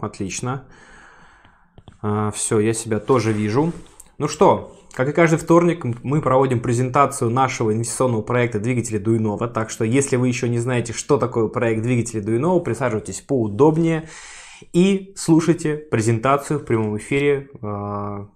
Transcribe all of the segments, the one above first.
Отлично. А, все, я себя тоже вижу. Ну что, как и каждый вторник, мы проводим презентацию нашего инвестиционного проекта двигателя Дуинова. Так что, если вы еще не знаете, что такое проект двигателя Дуинова, присаживайтесь поудобнее и слушайте презентацию в прямом эфире а,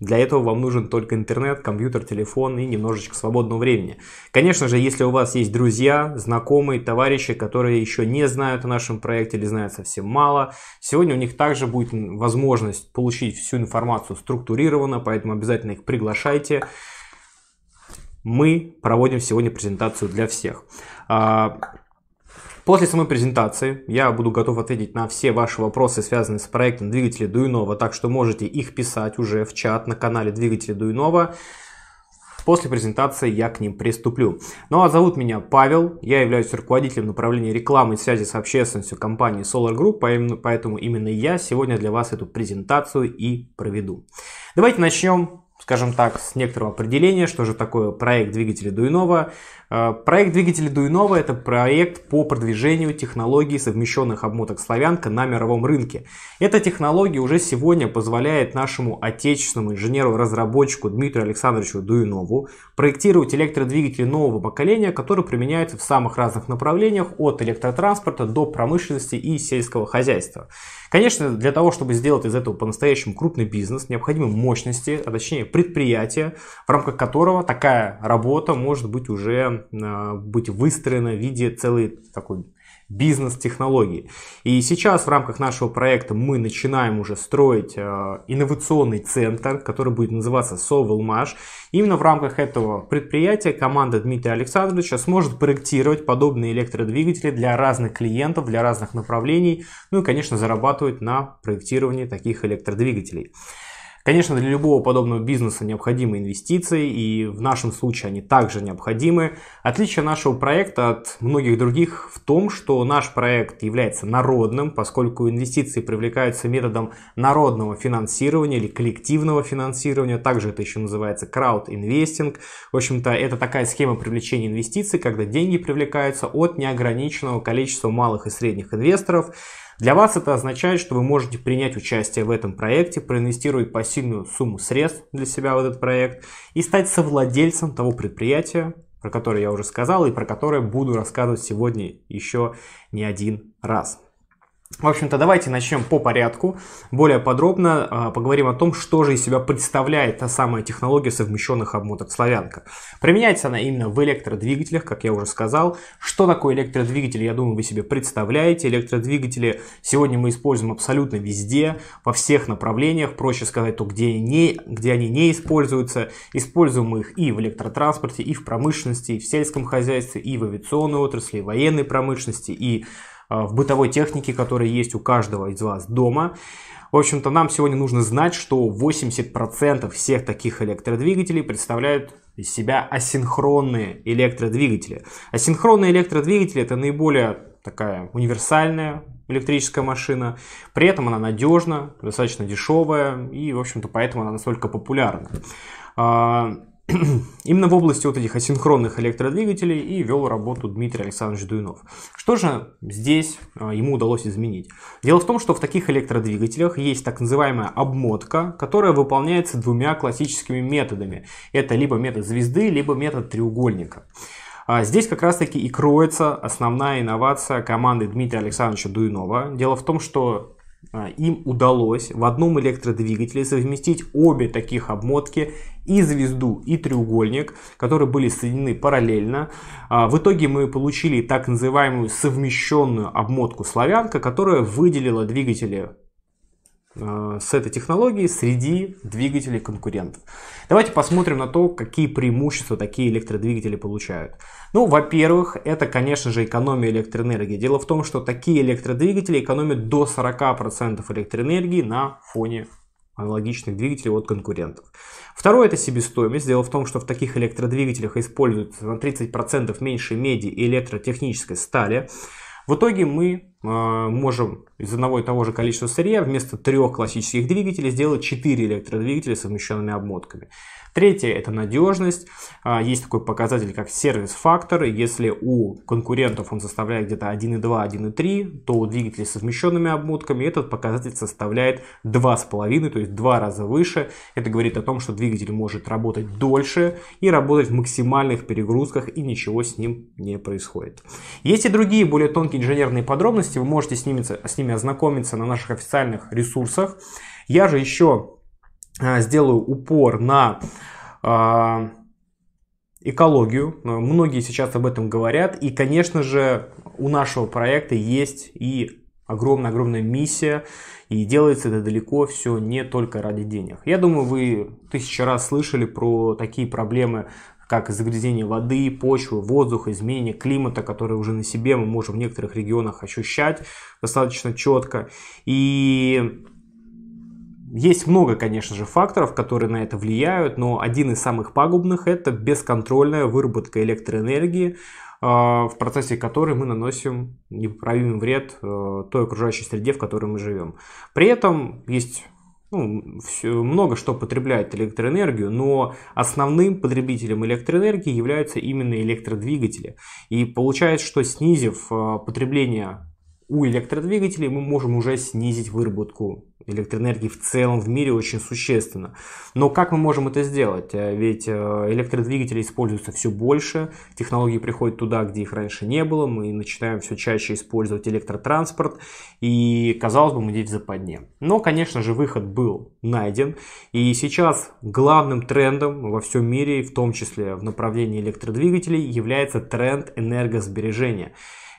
для этого вам нужен только интернет, компьютер, телефон и немножечко свободного времени. Конечно же, если у вас есть друзья, знакомые, товарищи, которые еще не знают о нашем проекте или знают совсем мало, сегодня у них также будет возможность получить всю информацию структурированно, поэтому обязательно их приглашайте. Мы проводим сегодня презентацию для всех. После самой презентации я буду готов ответить на все ваши вопросы, связанные с проектом двигателя Дуинова, так что можете их писать уже в чат на канале двигателя Дуинова. После презентации я к ним приступлю. Ну а зовут меня Павел, я являюсь руководителем направления рекламы и связи с общественностью компании Solar Group, поэтому именно я сегодня для вас эту презентацию и проведу. Давайте начнем скажем так, с некоторого определения, что же такое проект двигателя Дуинова. Э, проект двигателя Дуинова – это проект по продвижению технологий совмещенных обмоток «Славянка» на мировом рынке. Эта технология уже сегодня позволяет нашему отечественному инженеру-разработчику Дмитрию Александровичу Дуинову проектировать электродвигатели нового поколения, которые применяются в самых разных направлениях от электротранспорта до промышленности и сельского хозяйства. Конечно, для того, чтобы сделать из этого по-настоящему крупный бизнес, необходимы мощности, а точнее предприятия, в рамках которого такая работа может быть уже э, быть выстроена в виде целой такой бизнес-технологии. И сейчас в рамках нашего проекта мы начинаем уже строить э, инновационный центр, который будет называться Совелмаш. Именно в рамках этого предприятия команда Дмитрия Александровича сможет проектировать подобные электродвигатели для разных клиентов, для разных направлений, ну и, конечно, зарабатывать на проектировании таких электродвигателей. Конечно, для любого подобного бизнеса необходимы инвестиции, и в нашем случае они также необходимы. Отличие нашего проекта от многих других в том, что наш проект является народным, поскольку инвестиции привлекаются методом народного финансирования или коллективного финансирования, также это еще называется крауд-инвестинг. В общем-то, это такая схема привлечения инвестиций, когда деньги привлекаются от неограниченного количества малых и средних инвесторов, для вас это означает, что вы можете принять участие в этом проекте, проинвестировать посильную сумму средств для себя в этот проект и стать совладельцем того предприятия, про которое я уже сказал и про которое буду рассказывать сегодня еще не один раз. В общем-то, давайте начнем по порядку. Более подробно э, поговорим о том, что же из себя представляет та самая технология совмещенных обмоток «Славянка». Применяется она именно в электродвигателях, как я уже сказал. Что такое электродвигатель, я думаю, вы себе представляете. Электродвигатели сегодня мы используем абсолютно везде, во всех направлениях. Проще сказать, то где, не, где они не используются. Используем мы их и в электротранспорте, и в промышленности, и в сельском хозяйстве, и в авиационной отрасли, и в военной промышленности, и а, в бытовой технике, которая есть у каждого из вас дома. В общем-то, нам сегодня нужно знать, что 80% всех таких электродвигателей представляют из себя асинхронные электродвигатели. Асинхронные электродвигатели это наиболее такая универсальная электрическая машина. При этом она надежна, достаточно дешевая и, в общем-то, поэтому она настолько популярна. Именно в области вот этих асинхронных электродвигателей и вел работу Дмитрий Александрович Дуинов. Что же здесь а, ему удалось изменить? Дело в том, что в таких электродвигателях есть так называемая обмотка, которая выполняется двумя классическими методами. Это либо метод звезды, либо метод треугольника. А здесь как раз таки и кроется основная инновация команды Дмитрия Александровича Дуинова. Дело в том, что им удалось в одном электродвигателе совместить обе таких обмотки и звезду, и треугольник, которые были соединены параллельно. А, в итоге мы получили так называемую совмещенную обмотку славянка, которая выделила двигатели а, с этой технологией среди двигателей конкурентов. Давайте посмотрим на то, какие преимущества такие электродвигатели получают. Ну, во-первых, это, конечно же, экономия электроэнергии. Дело в том, что такие электродвигатели экономят до 40% электроэнергии на фоне аналогичных двигателей от конкурентов. Второе это себестоимость. Дело в том, что в таких электродвигателях используется на 30% меньше меди и электротехнической стали. В итоге мы можем из одного и того же количества сырья вместо трех классических двигателей сделать 4 электродвигателя с совмещенными обмотками. Третье – это надежность. А, есть такой показатель, как сервис-фактор. Если у конкурентов он составляет где-то 1,2, 1,3, то у двигателей с совмещенными обмотками этот показатель составляет 2,5, то есть два раза выше. Это говорит о том, что двигатель может работать дольше и работать в максимальных перегрузках, и ничего с ним не происходит. Есть и другие более тонкие инженерные подробности, вы можете с ними, с ними ознакомиться на наших официальных ресурсах. Я же еще сделаю упор на а, экологию. Многие сейчас об этом говорят. И, конечно же, у нашего проекта есть и огромная-огромная миссия. И делается это далеко все не только ради денег. Я думаю, вы тысячи раз слышали про такие проблемы, как загрязнение воды, почвы, воздуха, изменение климата, которые уже на себе мы можем в некоторых регионах ощущать достаточно четко. И есть много, конечно же, факторов, которые на это влияют, но один из самых пагубных это бесконтрольная выработка электроэнергии, а, в процессе которой мы наносим непоправимый вред а, той окружающей среде, в которой мы живем. При этом есть ну, все, много что потребляет электроэнергию, но основным потребителем электроэнергии являются именно электродвигатели. И получается, что снизив а, потребление у электродвигателей, мы можем уже снизить выработку электроэнергии в целом в мире очень существенно. Но как мы можем это сделать? Э, ведь э, электродвигатели используются все больше, технологии приходят туда, где их раньше не было, мы начинаем все чаще использовать электротранспорт, и, казалось бы, мы здесь в западне. Но, конечно же, выход был найден, и сейчас главным трендом во всем мире, в том числе в направлении электродвигателей, является тренд энергосбережения.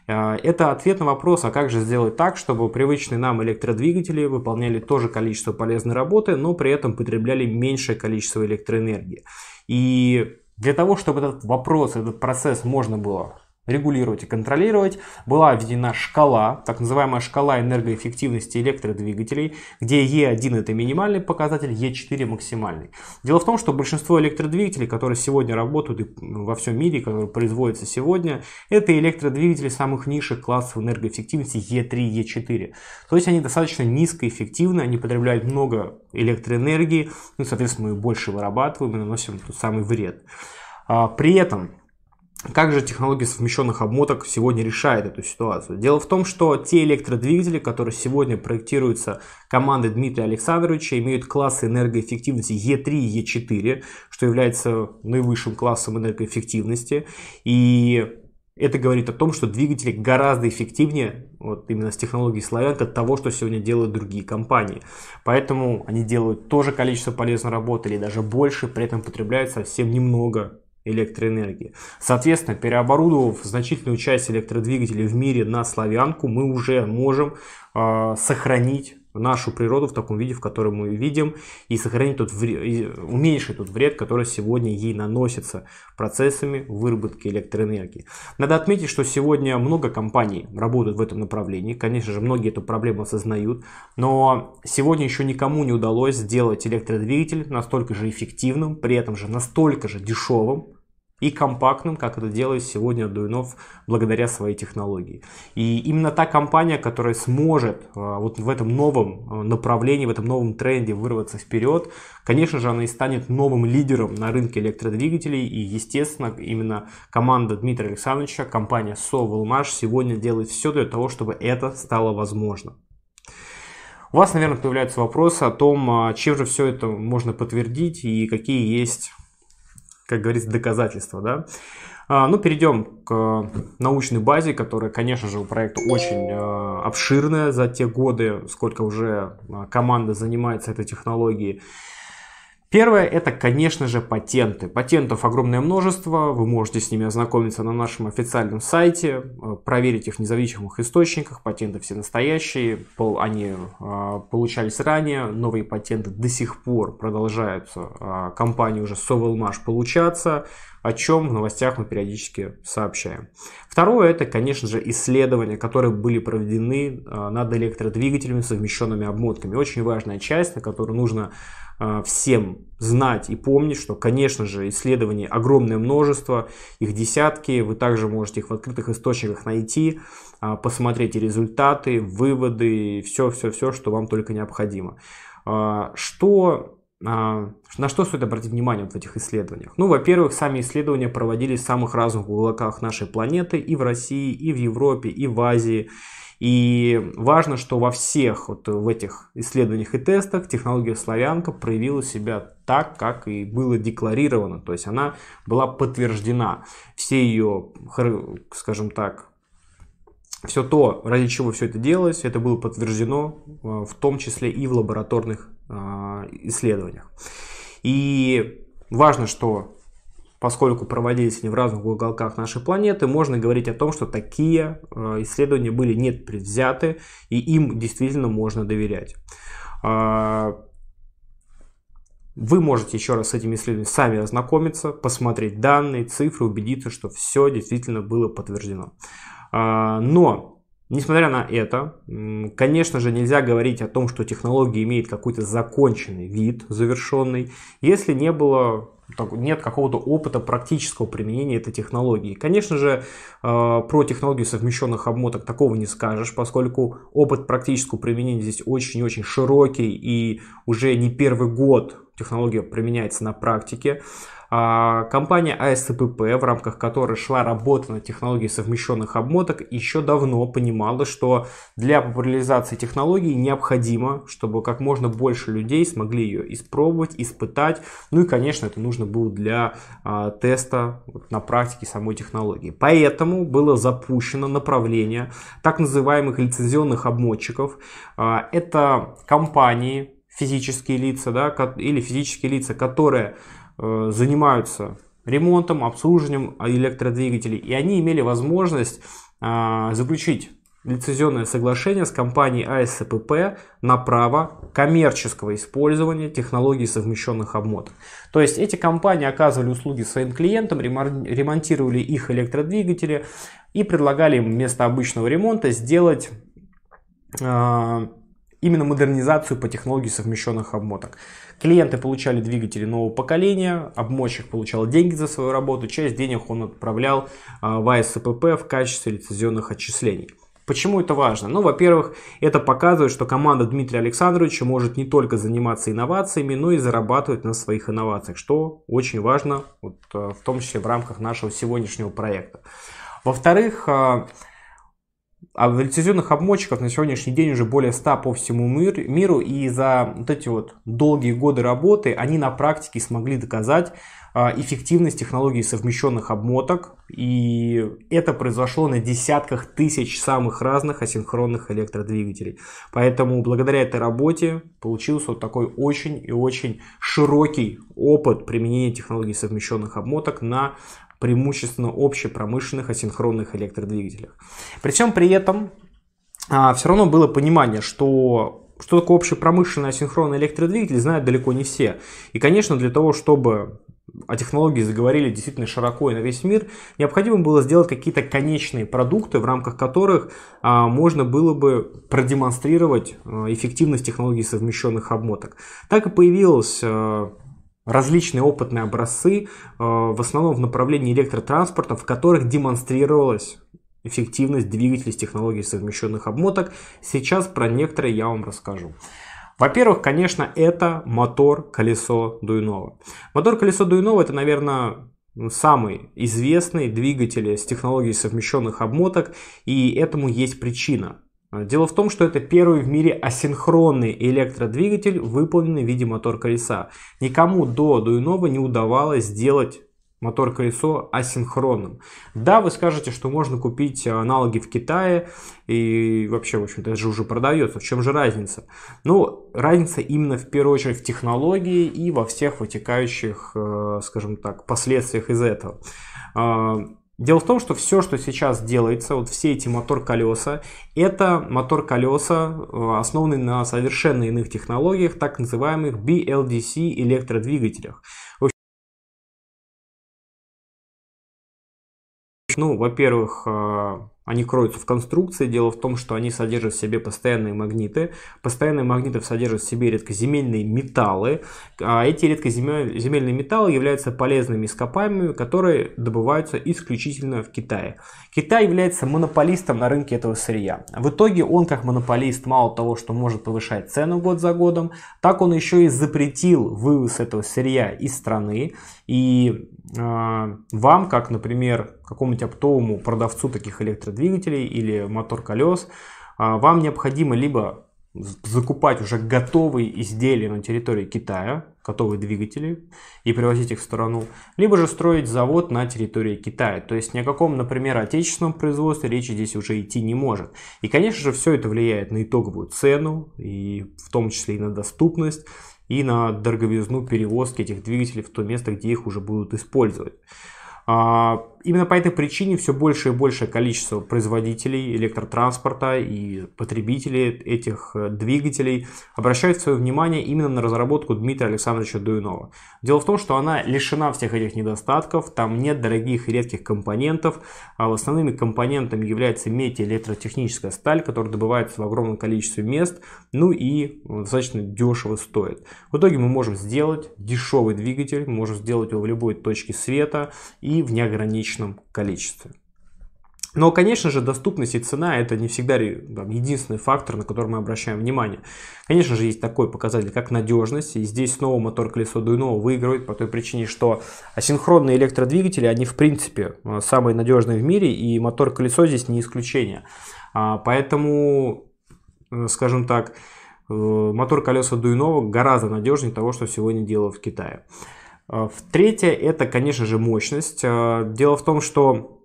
А, это ответ на вопрос, а как же сделать так, чтобы привычные нам электродвигатели выполняли то же количество полезной работы, но при этом потребляли меньшее количество электроэнергии. И для того, чтобы этот вопрос, этот процесс можно было регулировать и контролировать, была введена шкала, так называемая шкала энергоэффективности электродвигателей, где E1 это минимальный показатель, E4 максимальный. Дело в том, что большинство электродвигателей, которые сегодня работают во всем мире, которые производятся сегодня, это электродвигатели самых низших классов энергоэффективности E3, E4. То есть они достаточно низкоэффективны, они потребляют много электроэнергии, ну, соответственно, мы больше вырабатываем и наносим тот самый вред. А, при этом как же технология совмещенных обмоток сегодня решает эту ситуацию? Дело в том, что те электродвигатели, которые сегодня проектируются командой Дмитрия Александровича, имеют классы энергоэффективности E3 и E4, что является наивысшим классом энергоэффективности. И это говорит о том, что двигатели гораздо эффективнее вот именно с технологией Славянка того, что сегодня делают другие компании. Поэтому они делают то же количество полезной работы или даже больше, при этом потребляют совсем немного электроэнергии. Соответственно, переоборудовав значительную часть электродвигателей в мире на славянку, мы уже можем э, сохранить нашу природу в таком виде, в котором мы видим, и сохранить тот вред, уменьшить тот вред, который сегодня ей наносится процессами выработки электроэнергии. Надо отметить, что сегодня много компаний работают в этом направлении. Конечно же, многие эту проблему осознают, но сегодня еще никому не удалось сделать электродвигатель настолько же эффективным, при этом же настолько же дешевым, и компактным, как это делает сегодня Дуинов благодаря своей технологии. И именно та компания, которая сможет а, вот в этом новом а, направлении, в этом новом тренде вырваться вперед, конечно же, она и станет новым лидером на рынке электродвигателей. И, естественно, именно команда Дмитрия Александровича, компания Совелмаш сегодня делает все для того, чтобы это стало возможно. У вас, наверное, появляются вопросы о том, а, чем же все это можно подтвердить и какие есть как говорится, доказательства, да. А, ну, перейдем к научной базе, которая, конечно же, у проекта очень э, обширная за те годы, сколько уже а, команда занимается этой технологией. Первое это, конечно же, патенты. Патентов огромное множество, вы можете с ними ознакомиться на нашем официальном сайте, э, проверить их в независимых источниках, патенты все настоящие, они э, получались ранее, новые патенты до сих пор продолжаются, э, компании уже Sovelmash получаться, о чем в новостях мы периодически сообщаем. Второе это, конечно же, исследования, которые были проведены над электродвигателями, совмещенными обмотками. Очень важная часть, на которую нужно всем знать и помнить, что, конечно же, исследований огромное множество, их десятки, вы также можете их в открытых источниках найти, а, посмотреть результаты, выводы, все-все-все, что вам только необходимо. А, что а, на что стоит обратить внимание вот в этих исследованиях? Ну, во-первых, сами исследования проводились в самых разных уголках нашей планеты, и в России, и в Европе, и в Азии. И важно, что во всех вот в этих исследованиях и тестах технология славянка проявила себя так, как и было декларировано. То есть она была подтверждена. Все ее, скажем так, все то, ради чего все это делалось, это было подтверждено э, в том числе и в лабораторных а, исследованиях. И важно, что поскольку проводились они в разных уголках нашей планеты, можно говорить о том, что такие а, исследования были нет предвзяты, и им действительно можно доверять. А, вы можете еще раз с этими исследованиями сами ознакомиться, посмотреть данные, цифры, убедиться, что все действительно было подтверждено. Но Несмотря на это, конечно же, нельзя говорить о том, что технология имеет какой-то законченный вид, завершенный, если не было нет какого-то опыта практического применения этой технологии. Конечно же, э, про технологию совмещенных обмоток такого не скажешь, поскольку опыт практического применения здесь очень-очень широкий и уже не первый год технология применяется на практике. А, компания АСЦПП, в рамках которой шла работа над технологией совмещенных обмоток, еще давно понимала, что для популяризации технологии необходимо, чтобы как можно больше людей смогли ее испробовать, испытать. Ну и, конечно, это нужно было для а, теста на практике самой технологии. Поэтому было запущено направление так называемых лицензионных обмотчиков. А, это компании, физические лица да, или физические лица, которые занимаются ремонтом, обслуживанием электродвигателей, и они имели возможность а, заключить лицензионное соглашение с компанией АСЦПП на право коммерческого использования технологий совмещенных обмоток. То есть эти компании оказывали услуги своим клиентам, ремонтировали их электродвигатели и предлагали им вместо обычного ремонта сделать а, именно модернизацию по технологии совмещенных обмоток. Клиенты получали двигатели нового поколения, обмотчик получал деньги за свою работу, часть денег он отправлял а, в АСПП в качестве лицензионных отчислений. Почему это важно? Ну, во-первых, это показывает, что команда Дмитрия Александровича может не только заниматься инновациями, но и зарабатывать на своих инновациях, что очень важно, вот, а, в том числе в рамках нашего сегодняшнего проекта. Во-вторых, а, а лицензионных обмотчиков на сегодняшний день уже более 100 по всему мир, миру, и за вот эти вот долгие годы работы они на практике смогли доказать а, эффективность технологии совмещенных обмоток, и это произошло на десятках тысяч самых разных асинхронных электродвигателей. Поэтому благодаря этой работе получился вот такой очень и очень широкий опыт применения технологии совмещенных обмоток на преимущественно общепромышленных асинхронных электродвигателях. Причем при этом а, все равно было понимание, что что такое общепромышленный асинхронный электродвигатель, знают далеко не все. И, конечно, для того, чтобы о технологии заговорили действительно широко и на весь мир, необходимо было сделать какие-то конечные продукты, в рамках которых а, можно было бы продемонстрировать а, эффективность технологии совмещенных обмоток. Так и появилась а, различные опытные образцы, э, в основном в направлении электротранспорта, в которых демонстрировалась эффективность двигателей с технологией совмещенных обмоток. Сейчас про некоторые я вам расскажу. Во-первых, конечно, это мотор-колесо Дуйнова. Мотор-колесо Дуйнова это, наверное, самый известный двигатель с технологией совмещенных обмоток, и этому есть причина. Дело в том, что это первый в мире асинхронный электродвигатель, выполненный в виде мотор-колеса. Никому до Дуйнова не удавалось сделать мотор-колесо асинхронным. Да, вы скажете, что можно купить аналоги в Китае и вообще, в общем-то, это же уже продается. В чем же разница? Ну, разница именно в первую очередь в технологии и во всех вытекающих, э, скажем так, последствиях из этого. Дело в том, что все, что сейчас делается, вот все эти мотор-колеса, это мотор-колеса, э, основанные на совершенно иных технологиях, так называемых BLDC электродвигателях. Ну, во-первых, э, они кроются в конструкции. Дело в том, что они содержат в себе постоянные магниты. Постоянные магниты содержат в себе редкоземельные металлы. А эти редкоземельные металлы являются полезными ископаемыми, которые добываются исключительно в Китае. Китай является монополистом на рынке этого сырья. В итоге он как монополист мало того, что может повышать цену год за годом, так он еще и запретил вывоз этого сырья из страны. И э, вам, как, например, какому-нибудь оптовому продавцу таких электродвигателей или мотор колес, э, вам необходимо либо закупать уже готовые изделия на территории Китая, готовые двигатели, и привозить их в страну, либо же строить завод на территории Китая. То есть ни о каком, например, отечественном производстве речи здесь уже идти не может. И, конечно же, все это влияет на итоговую цену, и в том числе и на доступность, и на дороговизну перевозки этих двигателей в то место, где их уже будут использовать. Именно по этой причине все больше и большее количество производителей электротранспорта и потребителей этих э, двигателей обращают свое внимание именно на разработку Дмитрия Александровича Дуинова. Дело в том, что она лишена всех этих недостатков, там нет дорогих и редких компонентов, а основными компонентами является медь и электротехническая сталь, которая добывается в огромном количестве мест, ну и достаточно дешево стоит. В итоге мы можем сделать дешевый двигатель, мы можем сделать его в любой точке света и в неограниченном приличном количестве. Но, конечно же, доступность и цена это не всегда там, единственный фактор, на который мы обращаем внимание. Конечно же, есть такой показатель, как надежность. И здесь снова мотор колесо Дуйно выигрывает по той причине, что асинхронные электродвигатели, они в принципе э, самые надежные в мире, и мотор колесо здесь не исключение. А, поэтому, э, скажем так, э, мотор колеса Дуйнова гораздо надежнее того, что сегодня делают в Китае. А, третье, это, конечно же, мощность. А, дело в том, что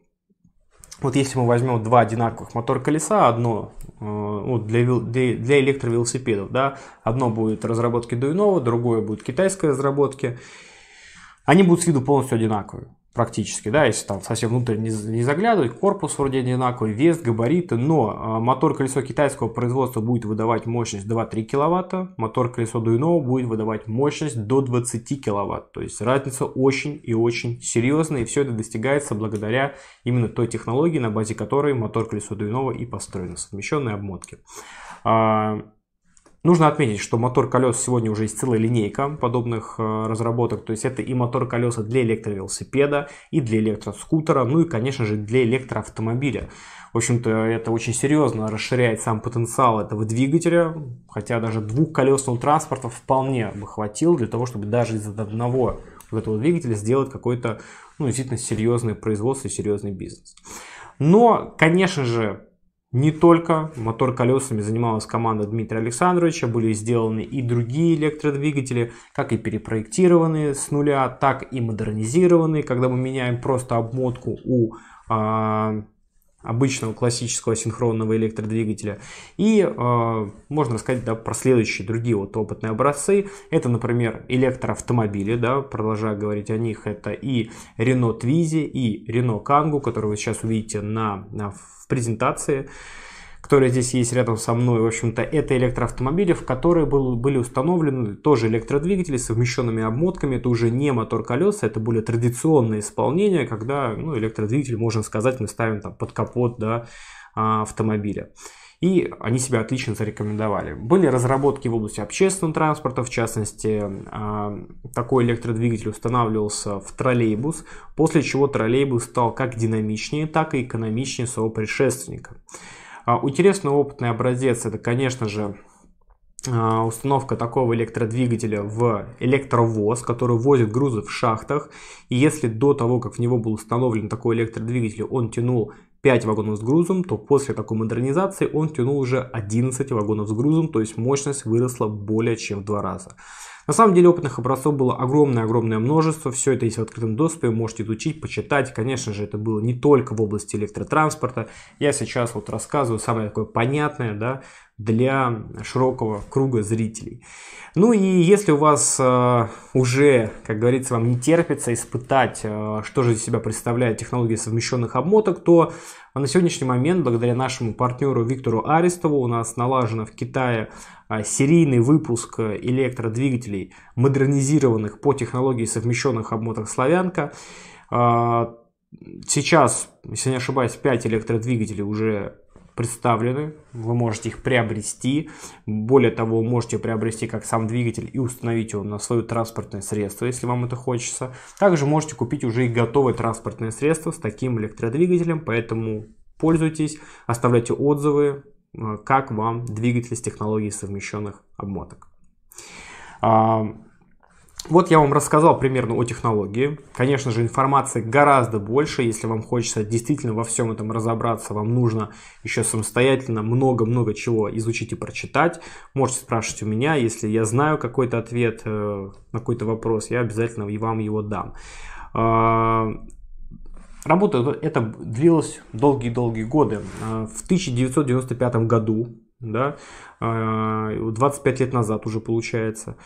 вот если мы возьмем два одинаковых мотор колеса, одно ну, для, для, для электровелосипедов, да, одно будет разработки Дуйнова, другое будет китайской разработки, они будут с виду полностью одинаковые практически, да, если там совсем внутрь не, не заглядывать, корпус вроде одинаковый, вес, габариты, но а, мотор-колесо китайского производства будет выдавать мощность 2-3 киловатта, мотор-колесо Дуйного будет выдавать мощность до 20 киловатт, то есть разница очень и очень серьезная, и все это достигается благодаря именно той технологии, на базе которой мотор-колесо Дуйного и построен, совмещенной обмотки. Нужно отметить, что мотор колес сегодня уже есть целая линейка подобных э, разработок. То есть это и мотор колеса для электровелосипеда, и для электроскутера, ну и, конечно же, для электроавтомобиля. В общем-то, это очень серьезно расширяет сам потенциал этого двигателя, хотя даже двухколесного транспорта вполне бы хватило для того, чтобы даже из одного вот этого двигателя сделать какой-то, ну, действительно серьезное производство и серьезный бизнес. Но, конечно же, не только мотор колесами занималась команда Дмитрия Александровича, были сделаны и другие электродвигатели, как и перепроектированные с нуля, так и модернизированные, когда мы меняем просто обмотку у а, обычного классического синхронного электродвигателя. И э, можно рассказать да, про следующие другие вот опытные образцы. Это, например, электроавтомобили, да, продолжая говорить о них, это и Renault Twizy, и Renault Kangoo, которые вы сейчас увидите на, на презентации которые здесь есть рядом со мной, в общем-то, это электроавтомобили, в которые был, были установлены тоже электродвигатели с совмещенными обмотками. Это уже не мотор колеса, это более традиционное исполнение, когда ну, электродвигатель, можно сказать, мы ставим там под капот да, а, автомобиля. И они себя отлично зарекомендовали. Были разработки в области общественного транспорта, в частности, а, такой электродвигатель устанавливался в троллейбус, после чего троллейбус стал как динамичнее, так и экономичнее своего предшественника. А, интересный опытный образец это, конечно же, а, установка такого электродвигателя в электровоз, который возит грузы в шахтах. И если до того, как в него был установлен такой электродвигатель, он тянул 5 вагонов с грузом, то после такой модернизации он тянул уже 11 вагонов с грузом, то есть мощность выросла более чем в два раза. На самом деле опытных образцов было огромное-огромное множество, все это есть в открытом доступе, можете изучить, почитать. Конечно же, это было не только в области электротранспорта. Я сейчас вот рассказываю самое такое понятное, да, для широкого круга зрителей. Ну и если у вас э, уже, как говорится, вам не терпится испытать, э, что же из себя представляет технология совмещенных обмоток, то на сегодняшний момент, благодаря нашему партнеру Виктору Арестову, у нас налажено в Китае серийный выпуск электродвигателей, модернизированных по технологии совмещенных обмоток «Славянка». Э, сейчас, если не ошибаюсь, 5 электродвигателей уже представлены, вы можете их приобрести. Более того, можете приобрести как сам двигатель и установить его на свое транспортное средство, если вам это хочется. Также можете купить уже и готовое транспортное средство с таким электродвигателем, поэтому пользуйтесь, оставляйте отзывы, э, как вам двигатель с технологией совмещенных обмоток. А, вот я вам рассказал примерно о технологии. Конечно же, информации гораздо больше. Если вам хочется действительно во всем этом разобраться, вам нужно еще самостоятельно много-много чего изучить и прочитать. Можете спрашивать у меня. Если я знаю какой-то ответ э, на какой-то вопрос, я обязательно и вам его дам. Работа это длилась долгие-долгие годы. А, в 1995 году, да, 25 лет назад уже получается,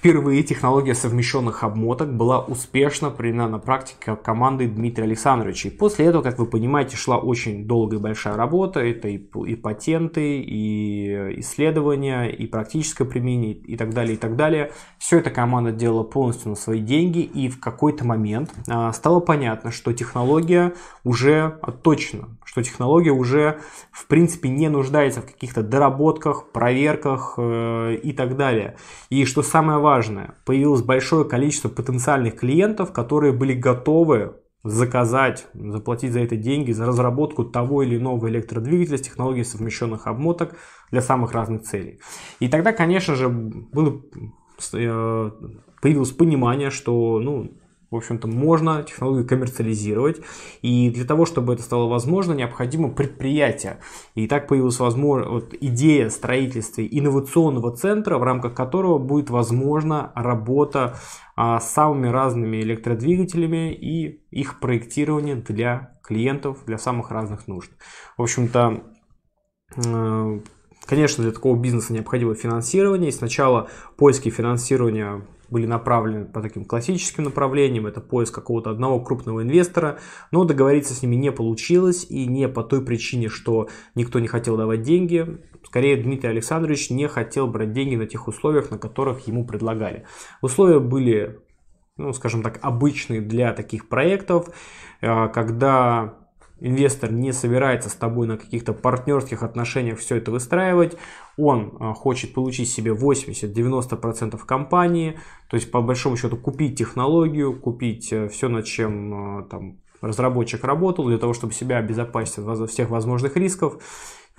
Впервые технология совмещенных обмоток была успешно применена на практике командой Дмитрия Александровича. И после этого, как вы понимаете, шла очень долгая и большая работа. Это и, и патенты, и исследования, и практическое применение, и так далее, и так далее. Все это команда делала полностью на свои деньги. И в какой-то момент а, стало понятно, что технология уже отточена, что технология уже в принципе не нуждается в каких-то доработках, проверках э, и так далее. И что самое важное, появилось большое количество потенциальных клиентов, которые были готовы заказать, заплатить за это деньги, за разработку того или иного электродвигателя с технологией совмещенных обмоток для самых разных целей. И тогда, конечно же, было, э, появилось понимание, что ну, в общем-то, можно технологию коммерциализировать. И для того, чтобы это стало возможно, необходимо предприятие. И так появилась возможно, вот, идея строительства инновационного центра, в рамках которого будет возможна работа а, с самыми разными электродвигателями и их проектирование для клиентов, для самых разных нужд. В общем-то, э, Конечно, для такого бизнеса необходимо финансирование. И сначала поиски финансирования были направлены по таким классическим направлениям, это поиск какого-то одного крупного инвестора, но договориться с ними не получилось и не по той причине, что никто не хотел давать деньги, скорее Дмитрий Александрович не хотел брать деньги на тех условиях, на которых ему предлагали. Условия были, ну, скажем так, обычные для таких проектов, э, когда инвестор не собирается с тобой на каких-то партнерских отношениях все это выстраивать, он а, хочет получить себе 80-90% компании, то есть по большому счету купить технологию, купить э, все, над чем а, там, разработчик работал, для того, чтобы себя обезопасить от всех возможных рисков,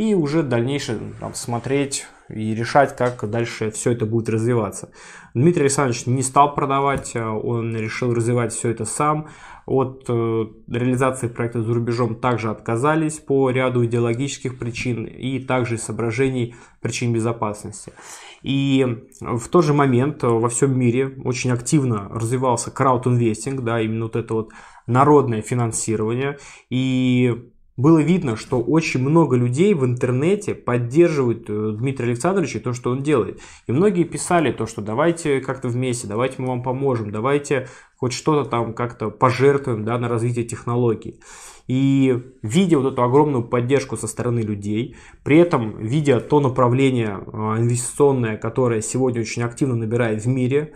и уже дальнейшее там, смотреть и решать, как дальше все это будет развиваться. Дмитрий Александрович не стал продавать, а он решил развивать все это сам. От э, реализации проекта за рубежом также отказались по ряду идеологических причин и также соображений причин безопасности. И в тот же момент во всем мире очень активно развивался краудинвестинг, да, именно вот это вот народное финансирование. И было видно, что очень много людей в интернете поддерживают э, Дмитрия Александровича и то, что он делает. И многие писали то, что давайте как-то вместе, давайте мы вам поможем, давайте хоть что-то там как-то пожертвуем да, на развитие технологий. И видя вот эту огромную поддержку со стороны людей, при этом видя то направление э, инвестиционное, которое сегодня очень активно набирает в мире,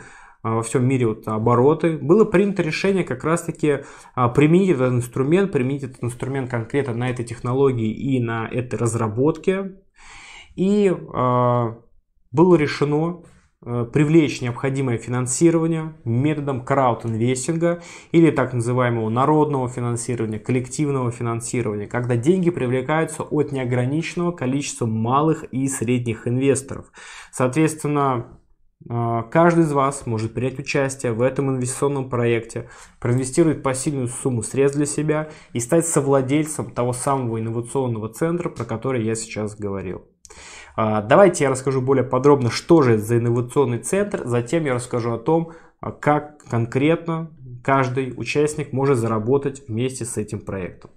во всем мире вот обороты, было принято решение как раз-таки а, применить этот инструмент, применить этот инструмент конкретно на этой технологии и на этой разработке. И а, было решено привлечь необходимое финансирование методом краудинвестинга или так называемого народного финансирования, коллективного финансирования, когда деньги привлекаются от неограниченного количества малых и средних инвесторов. Соответственно, а, каждый из вас может принять участие в этом инвестиционном проекте, проинвестировать посильную сумму средств для себя и стать совладельцем того самого инновационного центра, про который я сейчас говорил. А, давайте я расскажу более подробно, что же это за инновационный центр, затем я расскажу о том, а, как конкретно каждый участник может заработать вместе с этим проектом.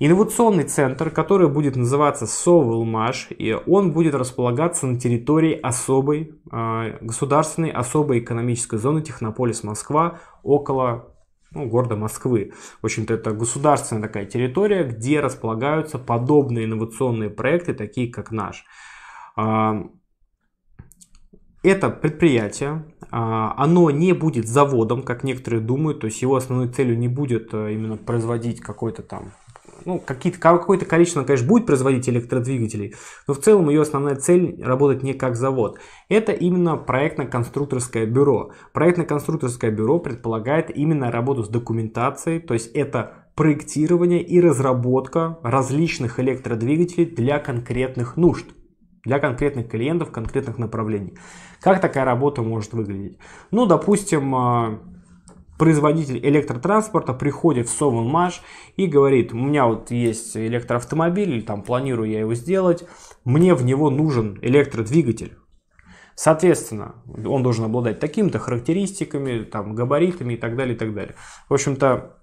Инновационный центр, который будет называться Совелмаш, и он будет располагаться на территории особой, э, государственной особой экономической зоны Технополис Москва около ну, города Москвы. В общем-то, это государственная такая территория, где располагаются подобные инновационные проекты, такие как наш. это предприятие, а, оно не будет заводом, как некоторые думают, то есть его основной целью не будет э, именно производить какой-то там ну, какое-то количество, конечно, будет производить электродвигателей, но в целом ее основная цель работать не как завод. Это именно проектно-конструкторское бюро. Проектно-конструкторское бюро предполагает именно работу с документацией, то есть это проектирование и разработка различных электродвигателей для конкретных нужд для конкретных клиентов, конкретных направлений. Как такая работа может выглядеть? Ну, допустим, а, производитель электротранспорта приходит в Совелмаш и говорит, у меня вот есть электроавтомобиль, или там планирую я его сделать, мне в него нужен электродвигатель. Соответственно, он должен обладать такими-то характеристиками, там, габаритами и так далее, и так далее. В общем-то,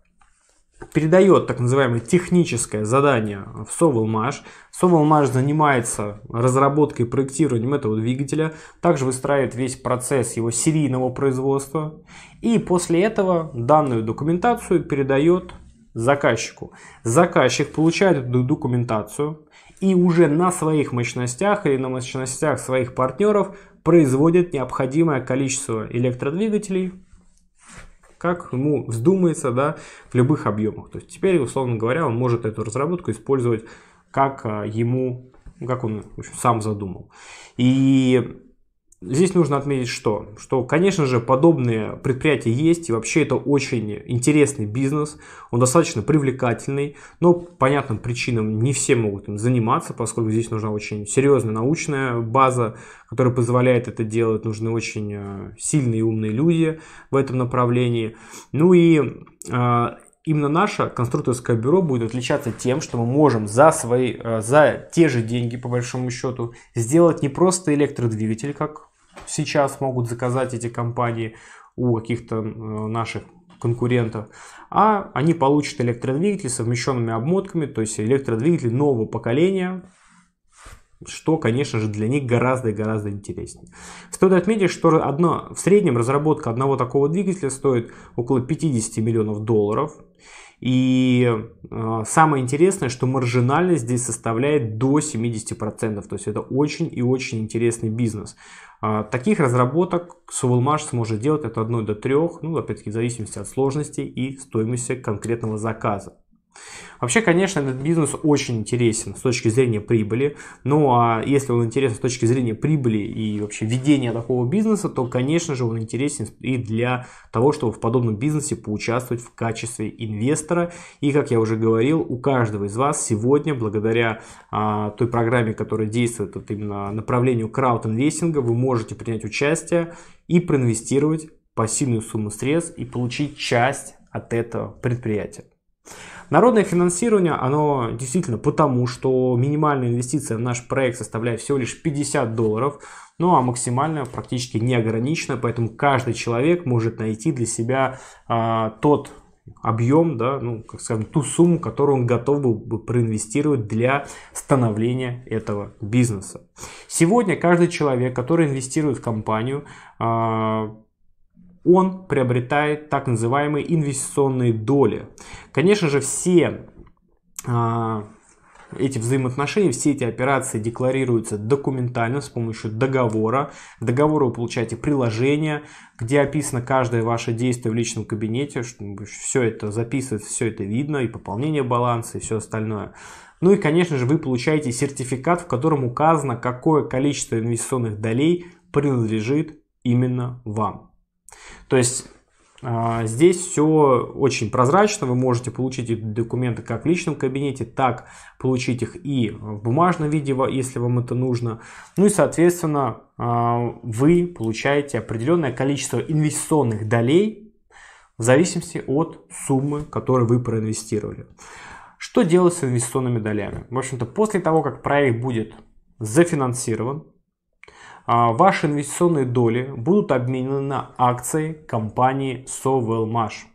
передает так называемое техническое задание в Совелмаш. Совелмаш занимается разработкой и проектированием этого двигателя, также выстраивает весь процесс его серийного производства и после этого данную документацию передает заказчику. Заказчик получает эту документацию и уже на своих мощностях или на мощностях своих партнеров производит необходимое количество электродвигателей как ему вздумается, да, в любых объемах. То есть теперь, условно говоря, он может эту разработку использовать как а, ему, как он общем, сам задумал. И Здесь нужно отметить что? Что, конечно же, подобные предприятия есть, и вообще это очень интересный бизнес, он достаточно привлекательный, но по понятным причинам не все могут им заниматься, поскольку здесь нужна очень серьезная научная база, которая позволяет это делать, нужны очень э, сильные и умные люди в этом направлении. Ну и э, именно наше конструкторское бюро будет отличаться тем, что мы можем за, свои, э, за те же деньги, по большому счету, сделать не просто электродвигатель, как сейчас могут заказать эти компании у каких-то э, наших конкурентов, а они получат электродвигатели с совмещенными обмотками, то есть электродвигатели нового поколения, что, конечно же, для них гораздо и гораздо интереснее. Стоит отметить, что одно, в среднем разработка одного такого двигателя стоит около 50 миллионов долларов. И э, самое интересное, что маржинальность здесь составляет до 70%. То есть это очень и очень интересный бизнес. Э, таких разработок Sovelmash сможет делать от 1 до 3, ну, опять-таки, в зависимости от сложности и стоимости конкретного заказа. Вообще, конечно, этот бизнес очень интересен с точки зрения прибыли. Ну, а если он интересен с точки зрения прибыли и вообще ведения такого бизнеса, то, конечно же, он интересен и для того, чтобы в подобном бизнесе поучаствовать в качестве инвестора. И, как я уже говорил, у каждого из вас сегодня, благодаря а, той программе, которая действует вот именно направлению краудинвестинга, вы можете принять участие и проинвестировать пассивную сумму средств и получить часть от этого предприятия. Народное финансирование, оно действительно потому, что минимальная инвестиция в наш проект составляет всего лишь 50 долларов, ну а максимальная практически неограничена, поэтому каждый человек может найти для себя а, тот объем, да, ну, как скажем, ту сумму, которую он готов был бы проинвестировать для становления этого бизнеса. Сегодня каждый человек, который инвестирует в компанию, а, он приобретает так называемые инвестиционные доли. Конечно же, все а, эти взаимоотношения, все эти операции декларируются документально с помощью договора. В договоре вы получаете приложение, где описано каждое ваше действие в личном кабинете, все это записывается, все это видно, и пополнение баланса, и все остальное. Ну и, конечно же, вы получаете сертификат, в котором указано, какое количество инвестиционных долей принадлежит именно вам. То есть а, Здесь все очень прозрачно, вы можете получить эти документы как в личном кабинете, так получить их и в бумажном виде, если вам это нужно. Ну и, соответственно, а, вы получаете определенное количество инвестиционных долей в зависимости от суммы, которую вы проинвестировали. Что делать с инвестиционными долями? В общем-то, после того, как проект будет зафинансирован, ваши инвестиционные доли будут обменены на акции компании Sowellmash.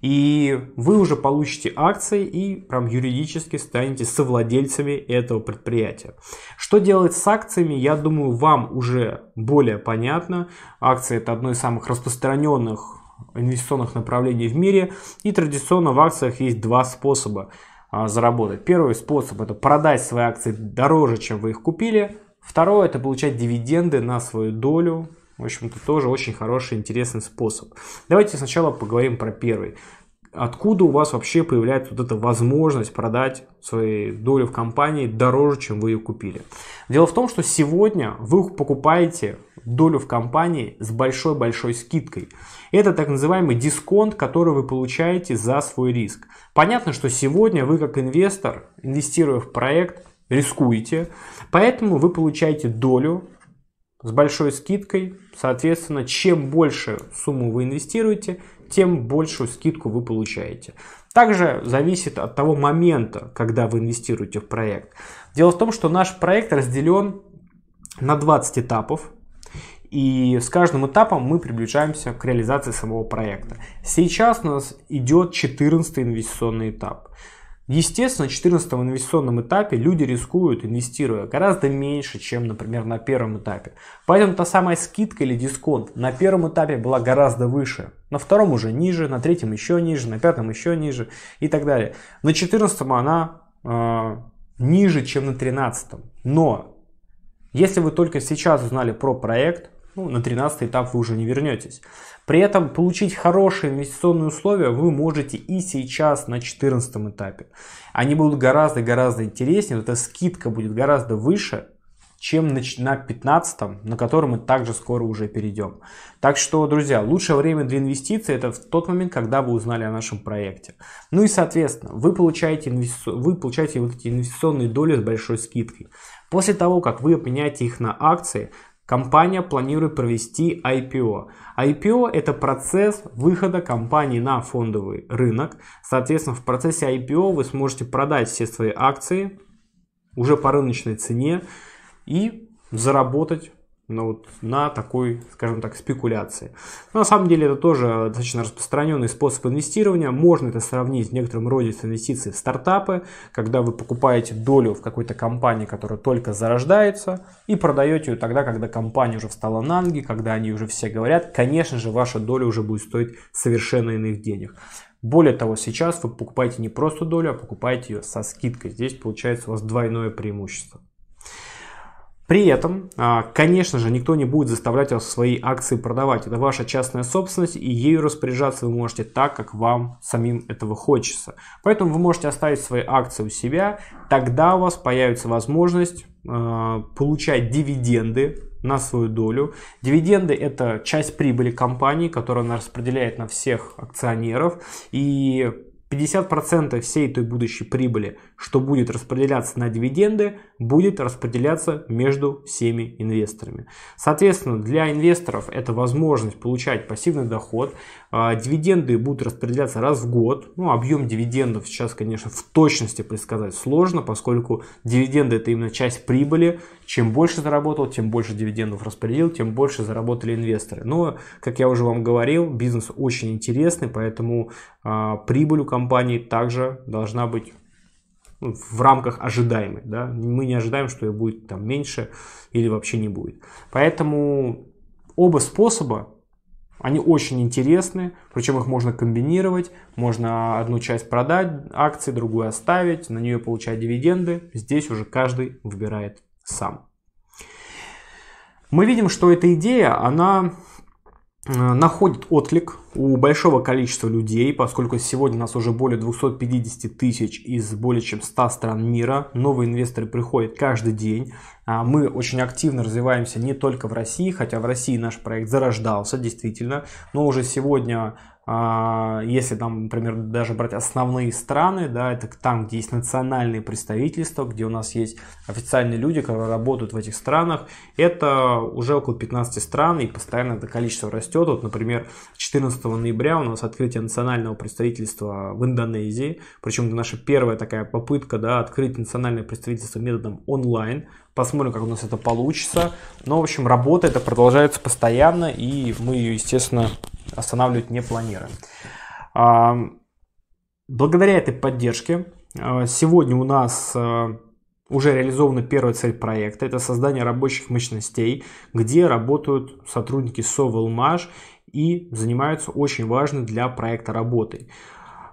И вы уже получите акции и прям юридически станете совладельцами этого предприятия. Что делать с акциями, я думаю, вам уже более понятно. Акции это одно из самых распространенных инвестиционных направлений в мире. И традиционно в акциях есть два способа а, заработать. Первый способ это продать свои акции дороже, чем вы их купили. Второе это получать дивиденды на свою долю. В общем-то тоже очень хороший, интересный способ. Давайте сначала поговорим про первый. Откуда у вас вообще появляется вот эта возможность продать свои доли в компании дороже, чем вы ее купили? Дело в том, что сегодня вы покупаете долю в компании с большой-большой скидкой. Это так называемый дисконт, который вы получаете за свой риск. Понятно, что сегодня вы как инвестор, инвестируя в проект, рискуете, поэтому вы получаете долю с большой скидкой. Соответственно, чем больше сумму вы инвестируете, тем большую скидку вы получаете. Также зависит от того момента, когда вы инвестируете в проект. Дело в том, что наш проект разделен на 20 этапов. И с каждым этапом мы приближаемся к реализации самого проекта. Сейчас у нас идет 14 инвестиционный этап. Естественно, на 14 инвестиционном этапе люди рискуют, инвестируя гораздо меньше, чем, например, на первом этапе. Поэтому та самая скидка или дисконт на первом этапе была гораздо выше, на втором уже ниже, на третьем еще ниже, на пятом еще ниже и так далее. На 14 она э, ниже, чем на 13. Но если вы только сейчас узнали про проект, ну, на 13 этап вы уже не вернетесь. При этом получить хорошие инвестиционные условия вы можете и сейчас на 14 этапе. Они будут гораздо-гораздо интереснее, эта скидка будет гораздо выше, чем на 15, на который мы также скоро уже перейдем. Так что, друзья, лучшее время для инвестиций это в тот момент, когда вы узнали о нашем проекте. Ну и, соответственно, вы получаете, инвести... вы получаете вот эти инвестиционные доли с большой скидкой. После того, как вы обменяете их на акции, Компания планирует провести IPO. IPO это процесс выхода компании на фондовый рынок. Соответственно, в процессе IPO вы сможете продать все свои акции уже по рыночной цене и заработать ну, вот, на такой, скажем так, спекуляции. Но на самом деле это тоже достаточно распространенный способ инвестирования. Можно это сравнить в некотором роде с инвестицией в стартапы, когда вы покупаете долю в какой-то компании, которая только зарождается, и продаете ее тогда, когда компания уже встала на ноги, когда они уже все говорят, конечно же, ваша доля уже будет стоить совершенно иных денег. Более того, сейчас вы покупаете не просто долю, а покупаете ее со скидкой. Здесь получается у вас двойное преимущество. При этом, а, конечно же, никто не будет заставлять вас свои акции продавать. Это ваша частная собственность, и ею распоряжаться вы можете так, как вам самим этого хочется. Поэтому вы можете оставить свои акции у себя, тогда у вас появится возможность а, получать дивиденды на свою долю. Дивиденды это часть прибыли компании, которую она распределяет на всех акционеров. И 50% всей той будущей прибыли, что будет распределяться на дивиденды, будет распределяться между всеми инвесторами. Соответственно, для инвесторов это возможность получать пассивный доход. А, дивиденды будут распределяться раз в год. Ну, объем дивидендов сейчас, конечно, в точности предсказать сложно, поскольку дивиденды это именно часть прибыли. Чем больше заработал, тем больше дивидендов распределил, тем больше заработали инвесторы. Но, как я уже вам говорил, бизнес очень интересный, поэтому прибыль у компании также должна быть ну, в рамках ожидаемой. Да? Мы не ожидаем, что ее будет там меньше или вообще не будет. Поэтому оба способа, они очень интересны, причем их можно комбинировать. Можно одну часть продать акции, другую оставить, на нее получать дивиденды. Здесь уже каждый выбирает сам. Мы видим, что эта идея, она находит отклик у большого количества людей, поскольку сегодня нас уже более 250 тысяч из более чем 100 стран мира. Новые инвесторы приходят каждый день. А мы очень активно развиваемся не только в России, хотя в России наш проект зарождался действительно, но уже сегодня если там, например, даже брать основные страны, да, это там, где есть национальные представительства, где у нас есть официальные люди, которые работают в этих странах, это уже около 15 стран, и постоянно это количество растет. Вот, например, 14 ноября у нас открытие национального представительства в Индонезии, причем это наша первая такая попытка да, открыть национальное представительство методом онлайн. Посмотрим, как у нас это получится. Но, в общем, работа это продолжается постоянно, и мы ее, естественно, останавливать не планируем. А, благодаря этой поддержке а, сегодня у нас а, уже реализована первая цель проекта. Это создание рабочих мощностей, где работают сотрудники Sovelmash и занимаются очень важной для проекта работой.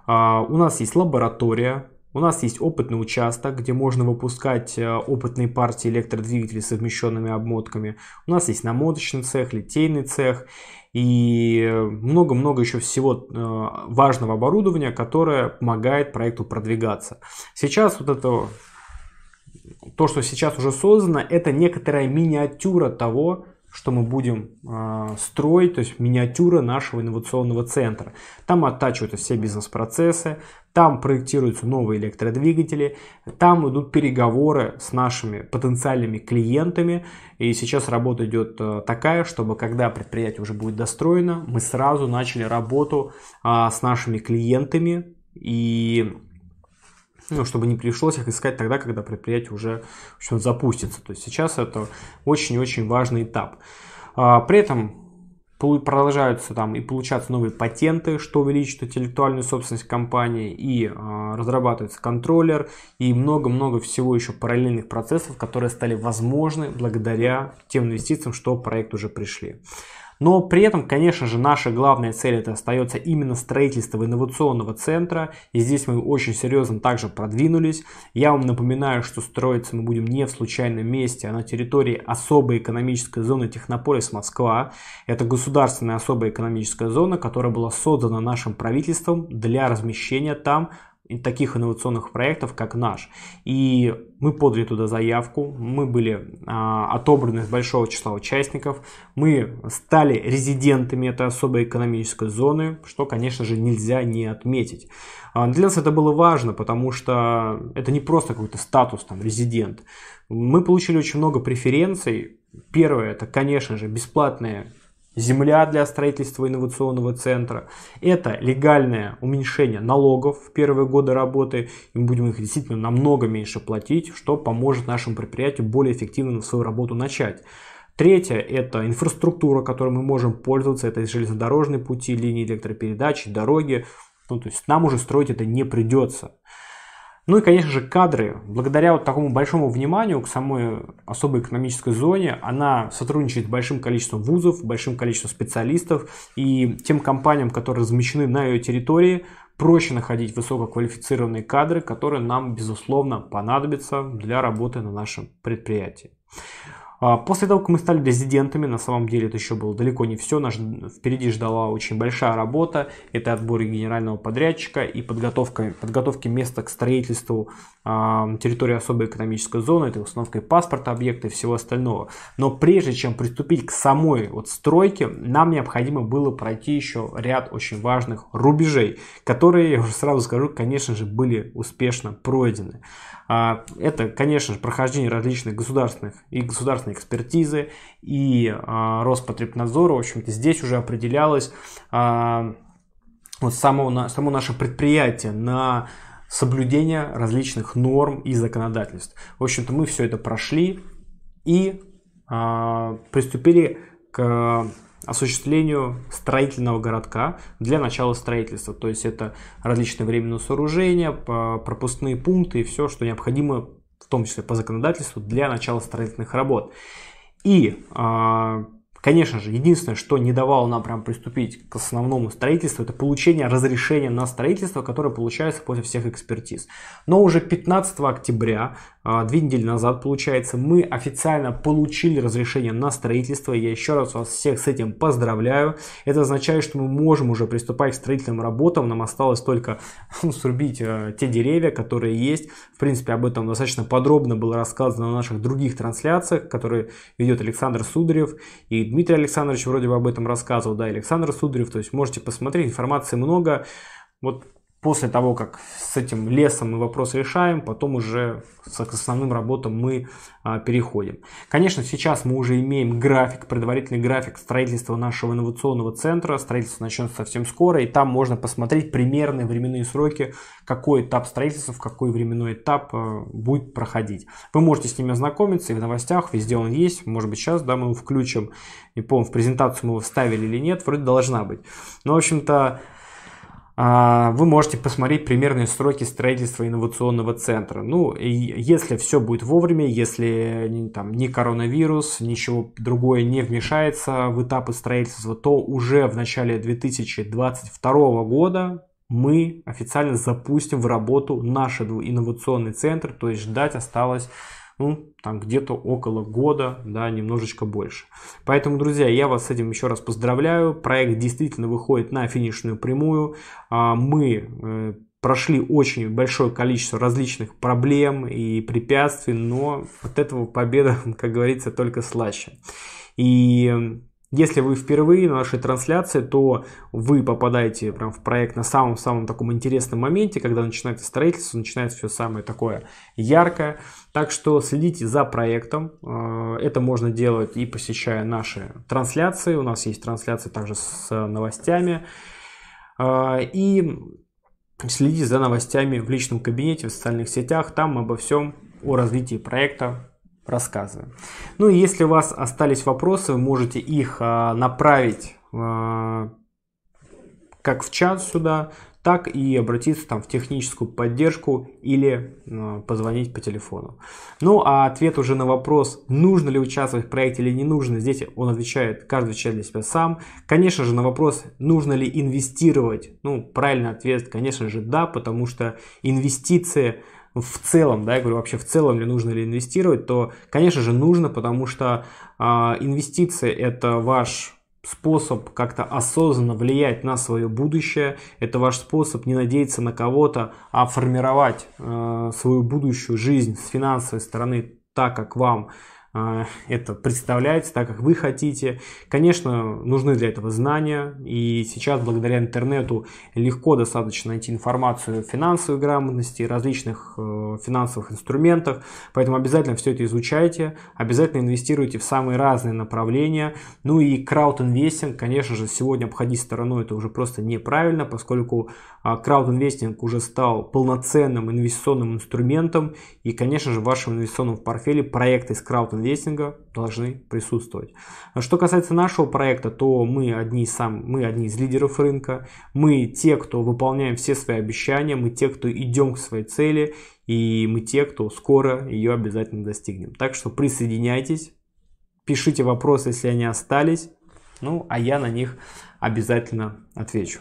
У нас есть лаборатория, У нас есть опытный участок, где можно выпускать опытные партии электродвигателей с совмещенными обмотками. У нас есть намоточный цех, литейный цех и много-много еще всего э, важного оборудования, которое помогает проекту продвигаться. Сейчас вот это, то, что сейчас уже создано, это некоторая миниатюра того, что мы будем э, строить, то есть миниатюра нашего инновационного центра. Там оттачиваются все бизнес-процессы, там проектируются новые электродвигатели, там идут переговоры с нашими потенциальными клиентами. И сейчас работа идет э, такая, чтобы когда предприятие уже будет достроено, мы сразу начали работу э, с нашими клиентами и ну, чтобы не пришлось их искать тогда, когда предприятие уже общем, запустится. То есть сейчас это очень-очень важный этап. А, при этом продолжаются там и получаться новые патенты, что увеличит интеллектуальную собственность компании, и э, разрабатывается контроллер, и много-много всего еще параллельных процессов, которые стали возможны благодаря тем инвестициям, что в проект уже пришли. Но при этом, конечно же, наша главная цель это остается именно строительство инновационного центра. И здесь мы очень серьезно также продвинулись. Я вам напоминаю, что строиться мы будем не в случайном месте, а на территории особой экономической зоны Технополис Москва. Это государственная особая экономическая зона, которая была создана нашим правительством для размещения там таких инновационных проектов, как наш. И мы подали туда заявку, мы были а, отобраны из большого числа участников, мы стали резидентами этой особой экономической зоны, что, конечно же, нельзя не отметить. А, для нас это было важно, потому что это не просто какой-то статус, там, резидент. Мы получили очень много преференций. Первое, это, конечно же, бесплатные земля для строительства инновационного центра. Это легальное уменьшение налогов в первые годы работы. И мы будем их действительно намного меньше платить, что поможет нашему предприятию более эффективно свою работу начать. Третье – это инфраструктура, которой мы можем пользоваться. Это железнодорожные пути, линии электропередачи, дороги. Ну, то есть нам уже строить это не придется. Ну и, конечно же, кадры. Благодаря вот такому большому вниманию к самой особой экономической зоне, она сотрудничает с большим количеством вузов, большим количеством специалистов, и тем компаниям, которые размещены на ее территории, проще находить высококвалифицированные кадры, которые нам, безусловно, понадобятся для работы на нашем предприятии. А, после того, как мы стали резидентами, на самом деле это еще было далеко не все, нас впереди ждала очень большая работа, это отбор генерального подрядчика и подготовка, подготовки места к строительству э, территории особой экономической зоны, это установка паспорта объекта и всего остального. Но прежде чем приступить к самой вот стройке, нам необходимо было пройти еще ряд очень важных рубежей, которые, я уже сразу скажу, конечно же, были успешно пройдены. А, это, конечно же, прохождение различных государственных и государственной экспертизы и а, Роспотребнадзора. В общем-то, здесь уже определялось а, вот само, само наше предприятие на соблюдение различных норм и законодательств. В общем-то, мы все это прошли и приступили к осуществлению строительного городка для начала строительства. То есть это различные временные сооружения, пропускные пункты и все, что необходимо, в том числе по законодательству, для начала строительных работ. И а, Конечно же, единственное, что не давало нам прям приступить к основному строительству, это получение разрешения на строительство, которое получается после всех экспертиз. Но уже 15 октября, две недели назад, получается, мы официально получили разрешение на строительство. Я еще раз вас всех с этим поздравляю. Это означает, что мы можем уже приступать к строительным работам. Нам осталось только ну, срубить а, те деревья, которые есть. В принципе, об этом достаточно подробно было рассказано на наших других трансляциях, которые ведет Александр Сударев и Дмитрий Александрович вроде бы об этом рассказывал, да, Александр Сударев, то есть можете посмотреть, информации много. Вот после того, как с этим лесом мы вопрос решаем, потом уже к основным работам мы а, переходим. Конечно, сейчас мы уже имеем график, предварительный график строительства нашего инновационного центра. Строительство начнется совсем скоро, и там можно посмотреть примерные временные сроки, какой этап строительства, в какой временной этап а, будет проходить. Вы можете с ними ознакомиться, и в новостях везде он есть. Может быть, сейчас да, мы его включим. Не помню, в презентацию мы его вставили или нет, вроде должна быть. Но, в общем-то, вы можете посмотреть примерные сроки строительства инновационного центра. Ну, и если все будет вовремя, если там ни коронавирус, ничего другое не вмешается в этапы строительства, то уже в начале 2022 года мы официально запустим в работу наш инновационный центр, то есть ждать осталось ну, там где-то около года, да, немножечко больше. Поэтому, друзья, я вас с этим еще раз поздравляю. Проект действительно выходит на финишную прямую. А, мы э, прошли очень большое количество различных проблем и препятствий, но от этого победа, как говорится, только слаще. И если вы впервые на нашей трансляции, то вы попадаете прям в проект на самом-самом таком интересном моменте, когда начинается строительство, начинается все самое такое яркое. Так что следите за проектом. Э, это можно делать и посещая наши трансляции. У нас есть трансляции также с новостями. Э, и следите за новостями в личном кабинете, в социальных сетях. Там обо всем о развитии проекта рассказываем. Ну и если у вас остались вопросы, вы можете их а, направить а, как в чат сюда, так и обратиться там в техническую поддержку или э, позвонить по телефону. Ну а ответ уже на вопрос, нужно ли участвовать в проекте или не нужно, здесь он отвечает, каждый отвечает для себя сам. Конечно же на вопрос, нужно ли инвестировать, ну правильный ответ, конечно же да, потому что инвестиции в целом, да, я говорю вообще в целом ли нужно ли инвестировать, то, конечно же, нужно, потому что э, инвестиции это ваш способ как-то осознанно влиять на свое будущее. Это ваш способ не надеяться на кого-то, а формировать э, свою будущую жизнь с финансовой стороны так, как вам а, это представляется так, как вы хотите. Конечно, нужны для этого знания, и сейчас благодаря интернету легко достаточно найти информацию о финансовой грамотности, различных э, финансовых инструментах, поэтому обязательно все это изучайте, обязательно инвестируйте в самые разные направления. Ну и краудинвестинг, конечно же, сегодня обходить стороной это уже просто неправильно, поскольку а, краудинвестинг уже стал полноценным инвестиционным инструментом, и, конечно же, в вашем инвестиционном портфеле проекты из краудинвестинга инвестинга должны присутствовать. Что касается нашего проекта, то мы одни, сам, мы одни из лидеров рынка, мы те, кто выполняем все свои обещания, мы те, кто идем к своей цели, и мы те, кто скоро ее обязательно достигнем. Так что присоединяйтесь, пишите вопросы, если они остались, ну, а я на них обязательно отвечу.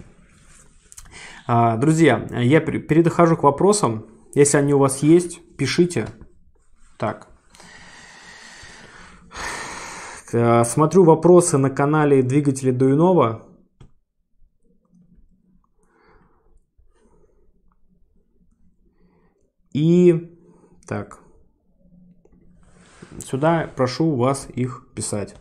А, друзья, я перехожу к вопросам. Если они у вас есть, пишите. Так, Э, смотрю вопросы на канале Двигатели Дуинова. И так, сюда прошу вас их писать.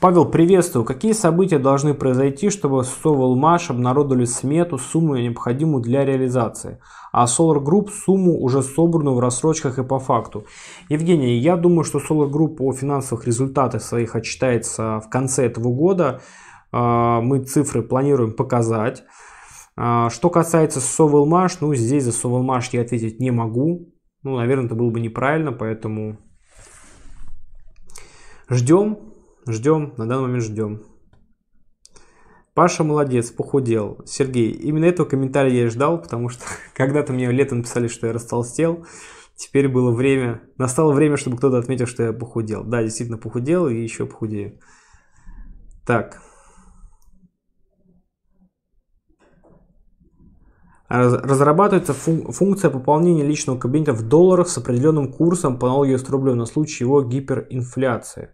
Павел, приветствую. Какие события должны произойти, чтобы Совелмаш обнародовали смету, сумму необходимую для реализации, а Solar Group сумму уже собранную в рассрочках и по факту? Евгений, я думаю, что Solar Group о финансовых результатах своих отчитается в конце этого года. А, мы цифры планируем показать. А, что касается Совелмаш, ну здесь за Совелмаш я ответить не могу. Ну, наверное, это было бы неправильно, поэтому ждем. Ждем, на данный момент ждем. Паша молодец, похудел. Сергей, именно этого комментария я и ждал, потому что когда-то мне летом написали, что я растолстел. Теперь было время, настало время, чтобы кто-то отметил, что я похудел. Да, действительно похудел и еще похудею. Так. Разрабатывается функция пополнения личного кабинета в долларах с определенным курсом по аналогии с рублем на случай его гиперинфляции.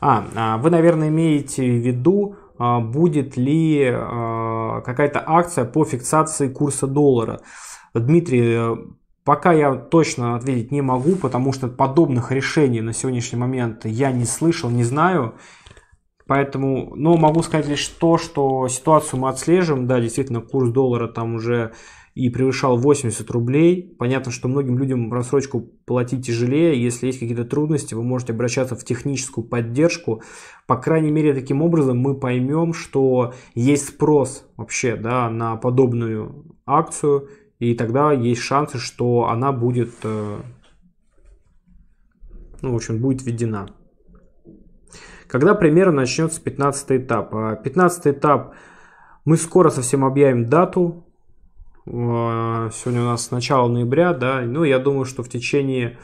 А, а, вы, наверное, имеете в виду, а, будет ли а, какая-то акция по фиксации курса доллара. Дмитрий, пока я точно ответить не могу, потому что подобных решений на сегодняшний момент я не слышал, не знаю. Поэтому, но могу сказать лишь то, что ситуацию мы отслеживаем. Да, действительно, курс доллара там уже и превышал 80 рублей. Понятно, что многим людям рассрочку платить тяжелее. Если есть какие-то трудности, вы можете обращаться в техническую поддержку. По крайней мере, таким образом мы поймем, что есть спрос вообще да, на подобную акцию. И тогда есть шансы, что она будет, э, ну, в общем, будет введена. Когда примерно начнется 15 этап? 15 этап мы скоро совсем объявим дату Э, сегодня у нас начало ноября, да, ну, я думаю, что в течение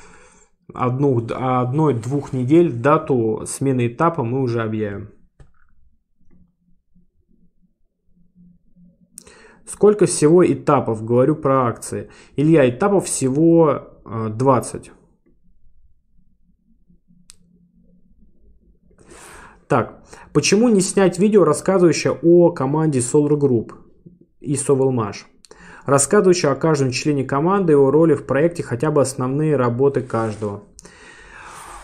одной-двух недель дату смены этапа мы уже объявим. Сколько всего этапов? Говорю про акции. Илья, этапов всего 20. Э, так, почему не снять видео, рассказывающее о команде Solar Group и Sovelmash? Рассказывающее о каждом члене команды его роли в проекте, хотя бы основные работы каждого.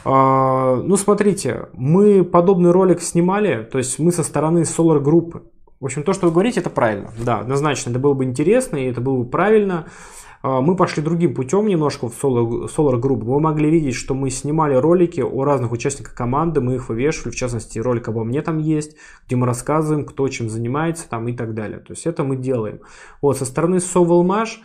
А, ну, смотрите, мы подобный ролик снимали, то есть мы со стороны Solar Group. В общем, то, что вы говорите, это правильно. Да, однозначно, это было бы интересно, и это было бы правильно. А, мы пошли другим путем немножко в Solar, Solar Group. Вы могли видеть, что мы снимали ролики о разных участниках команды, мы их вывешивали, в частности, ролик обо мне там есть, где мы рассказываем, кто чем занимается там и так далее. То есть это мы делаем. Вот, со стороны Sovelmash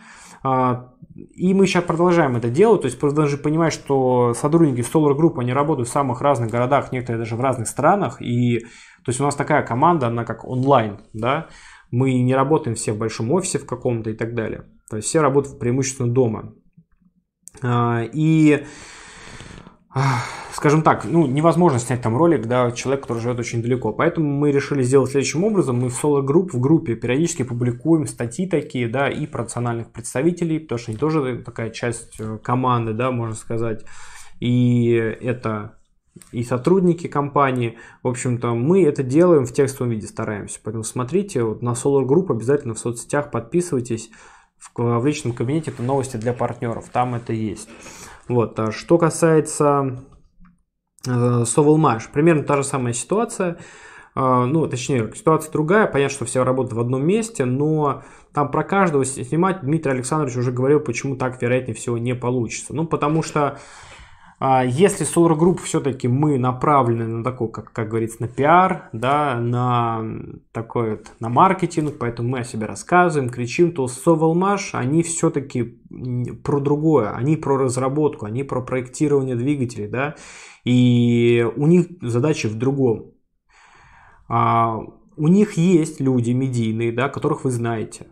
а, и мы сейчас продолжаем это делать, то есть просто даже понимать, что сотрудники Solar Group, они работают в самых разных городах, некоторые даже в разных странах, и то есть у нас такая команда, она как онлайн, да, мы не работаем все в большом офисе в каком-то и так далее, все работают преимущественно дома. А, и скажем так, ну, невозможно снять там ролик, да, человек, который живет очень далеко. Поэтому мы решили сделать следующим образом. Мы в Solo Group, в группе периодически публикуем статьи такие, да, и про национальных представителей, потому что они тоже такая часть э, команды, да, можно сказать. И это и сотрудники компании. В общем-то, мы это делаем в текстовом виде, стараемся. Поэтому смотрите, вот на Solar Group обязательно в соцсетях подписывайтесь. В, в личном кабинете это новости для партнеров, там это есть. Вот. А что касается э, Sovelmash, примерно та же самая ситуация. Э, ну, точнее, ситуация другая. Понятно, что все работают в одном месте, но там про каждого снимать Дмитрий Александрович уже говорил, почему так, вероятнее всего, не получится. Ну, потому что если Solar Group все-таки мы направлены на такой, как, как говорится, на пиар, да, на такой вот, на маркетинг, поэтому мы о себе рассказываем, кричим, то Sovelmash, они все-таки про другое, они про разработку, они про проектирование двигателей, да, и у них задачи в другом. А, у них есть люди медийные, да, которых вы знаете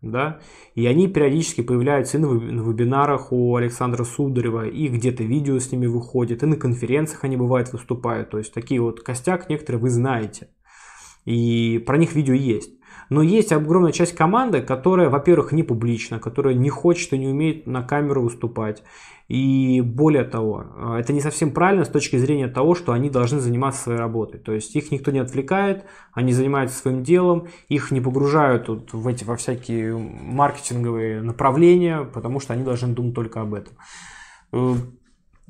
да, и они периодически появляются и на вебинарах у Александра Сударева, и где-то видео с ними выходит, и на конференциях они бывают выступают, то есть такие вот костяк некоторые вы знаете, и про них видео есть. Но есть огромная часть команды, которая, во-первых, не публична, которая не хочет и не умеет на камеру выступать. И более того, э, это не совсем правильно с точки зрения того, что они должны заниматься своей работой. То есть их никто не отвлекает, они занимаются своим делом, их не погружают вот в эти во всякие маркетинговые направления, потому что они должны думать только об этом. Э,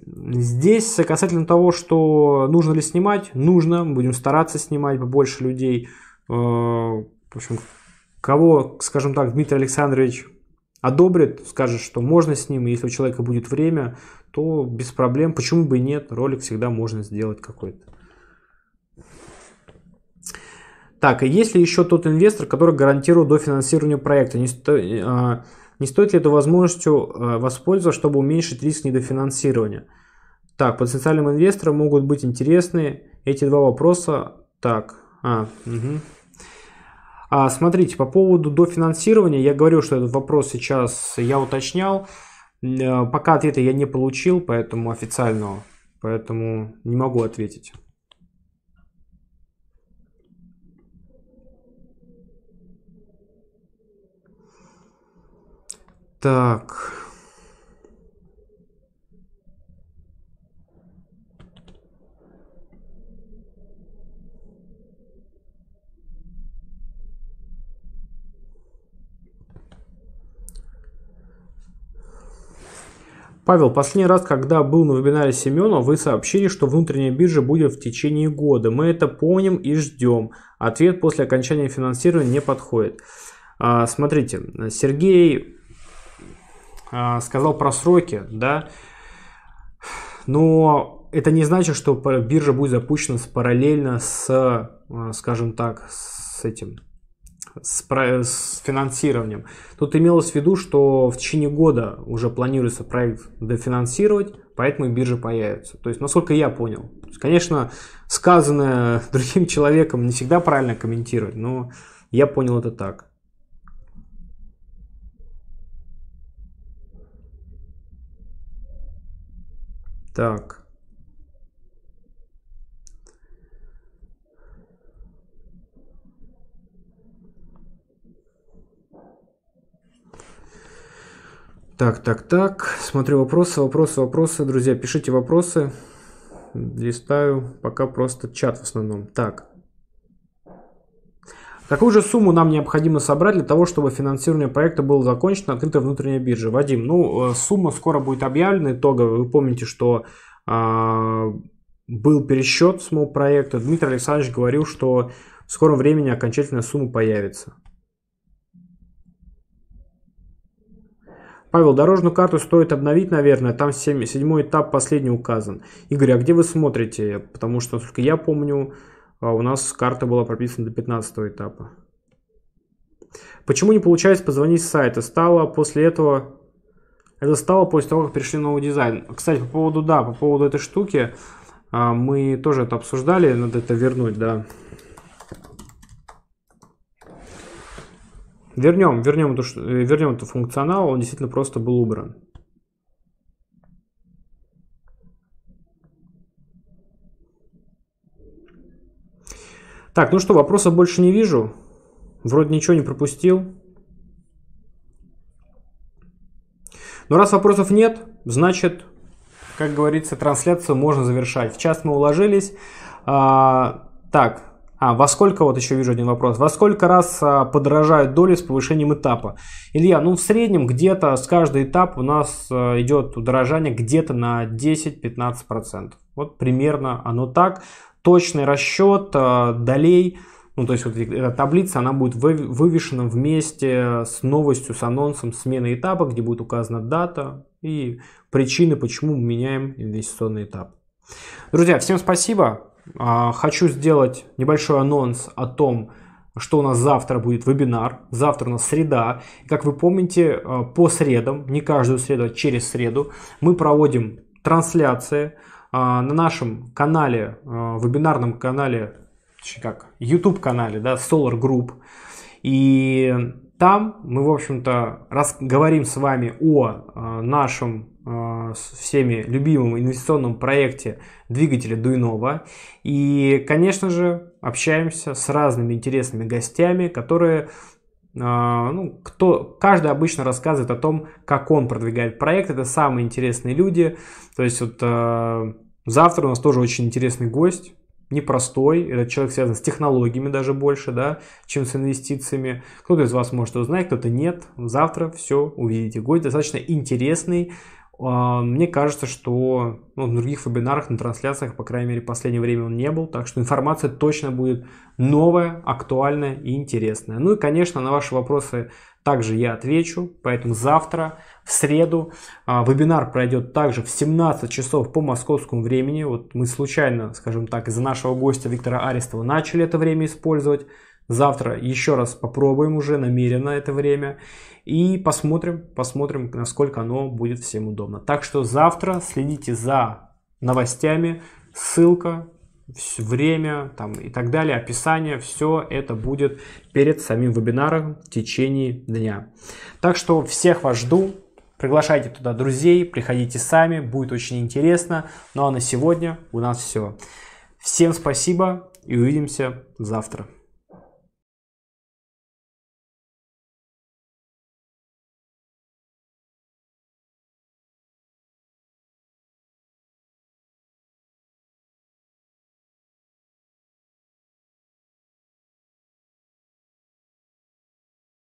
здесь касательно того, что нужно ли снимать, нужно, будем стараться снимать побольше людей. В общем, кого, скажем так, Дмитрий Александрович одобрит, скажет, что можно с ним, если у человека будет время, то без проблем, почему бы и нет, ролик всегда можно сделать какой-то. Так, и есть ли еще тот инвестор, который гарантирует дофинансирование проекта? Не, сто, а, не стоит ли эту возможностью а, воспользоваться, чтобы уменьшить риск недофинансирования? Так, потенциальным инвесторам могут быть интересны эти два вопроса. Так, а, угу. А, смотрите, по поводу дофинансирования, я говорю, что этот вопрос сейчас я уточнял. Э, пока ответа я не получил, поэтому официального, поэтому не могу ответить. Так. Павел, последний раз, когда был на вебинаре Семена, вы сообщили, что внутренняя биржа будет в течение года. Мы это помним и ждем. Ответ после окончания финансирования не подходит. А, смотрите, Сергей а, сказал про сроки, да, но это не значит, что биржа будет запущена параллельно с, а, скажем так, с этим, с, с финансированием. Тут имелось в виду, что в течение года уже планируется проект дофинансировать, поэтому и биржа появится. То есть, насколько я понял. Есть, конечно, сказанное другим человеком не всегда правильно комментировать, но я понял это так. Так. Так, так, так. Смотрю вопросы, вопросы, вопросы. Друзья, пишите вопросы. Листаю пока просто чат в основном. Так. Какую же сумму нам необходимо собрать для того, чтобы финансирование проекта было закончено открытой внутренней бирже? Вадим, ну, э, сумма скоро будет объявлена, итоговая. Вы помните, что а, был пересчет самого проекта. Дмитрий Александрович говорил, что в скором времени окончательная сумма появится. Павел, дорожную карту стоит обновить, наверное, там седьмой этап последний указан. Игорь, а где вы смотрите? Потому что, насколько я помню, а, у нас карта была прописана до 15 этапа. Почему не получается позвонить с сайта? Стало после этого... Это стало после того, как перешли новый дизайн. Кстати, по поводу, да, по поводу этой штуки, а, мы тоже это обсуждали, надо это вернуть, да. Вернем, вернем, эту, вернем эту функционал, он действительно просто был убран. Так, ну что, вопросов больше не вижу. Вроде ничего не пропустил. Но раз вопросов нет, значит, как говорится, трансляцию можно завершать. В час мы уложились. А, так, а, во сколько, вот еще вижу один вопрос, во сколько раз а, подорожают доли с повышением этапа? Илья, ну в среднем где-то с каждый этап у нас а, идет удорожание где-то на 10-15%. Вот примерно оно так. Точный расчет а, долей, ну то есть вот эта таблица, она будет вы, вывешена вместе с новостью, с анонсом смены этапа, где будет указана дата и причины, почему мы меняем инвестиционный этап. Друзья, всем спасибо. А, хочу сделать небольшой анонс о том, что у нас завтра будет вебинар. Завтра у нас среда. как вы помните, а, по средам, не каждую среду, а через среду, мы проводим трансляции а, на нашем канале, вебинарном канале, как, YouTube канале, да, Solar Group. И там мы, в общем-то, говорим с вами о нашем всеми любимом инвестиционном проекте двигателя Дуйнова. И, конечно же, общаемся с разными интересными гостями, которые э, ну, кто, каждый обычно рассказывает о том, как он продвигает проект. Это самые интересные люди. То есть вот э, завтра у нас тоже очень интересный гость непростой, этот человек связан с технологиями даже больше, да, чем с инвестициями. Кто-то из вас может узнать, кто-то нет. Завтра все увидите. Гость достаточно интересный, мне кажется, что ну, в других вебинарах, на трансляциях, по крайней мере, в последнее время он не был. Так что информация точно будет новая, актуальная и интересная. Ну и, конечно, на ваши вопросы также я отвечу. Поэтому завтра, в среду, а, вебинар пройдет также в 17 часов по московскому времени. Вот мы случайно, скажем так, из-за нашего гостя Виктора Арестова начали это время использовать. Завтра еще раз попробуем уже намеренно это время. И посмотрим, посмотрим, насколько оно будет всем удобно. Так что завтра следите за новостями. Ссылка, время там, и так далее, описание, все это будет перед самим вебинаром в течение дня. Так что всех вас жду. Приглашайте туда друзей, приходите сами, будет очень интересно. Ну а на сегодня у нас все. Всем спасибо и увидимся завтра.